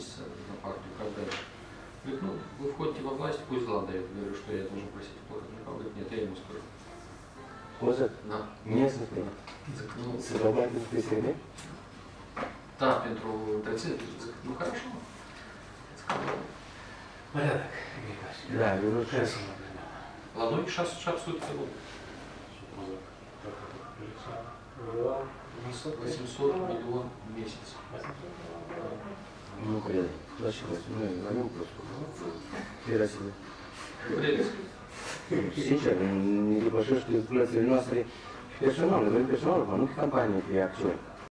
месяца на партию, как дальше? Говорит, ну, вы входите во власть, пусть Влад дает. Говорю, что я должен просить у платника. Он говорит, нет, я ему скажу. Може, Na, місяці. ну, Сидобати списання? да, pentru întreținere. Ну, хорошо. Порядок. Да, eu nu știu. La noi 600 de luni. 800 миллион в месяц. Noi, noi avem prosper. Era să Прелесть. Sincer, ne depășește plățile noastre personal, noi personal, nu campanie pe acțiuni.